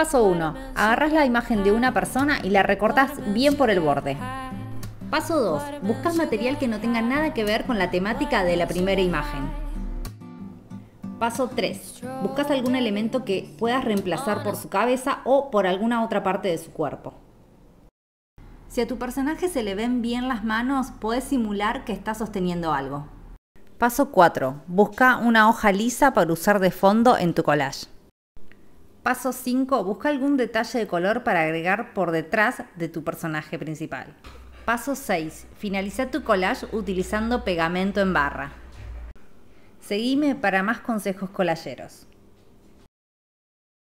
Paso 1. Agarras la imagen de una persona y la recortás bien por el borde. Paso 2. Buscas material que no tenga nada que ver con la temática de la primera imagen. Paso 3. Buscas algún elemento que puedas reemplazar por su cabeza o por alguna otra parte de su cuerpo. Si a tu personaje se le ven bien las manos, puedes simular que está sosteniendo algo. Paso 4. Busca una hoja lisa para usar de fondo en tu collage. Paso 5. Busca algún detalle de color para agregar por detrás de tu personaje principal. Paso 6. Finaliza tu collage utilizando pegamento en barra. Seguime para más consejos collageros.